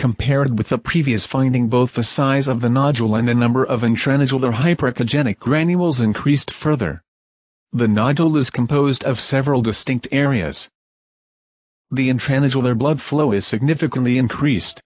Compared with the previous finding both the size of the nodule and the number of intranodular hyperechogenic granules increased further. The nodule is composed of several distinct areas. The intranodular blood flow is significantly increased,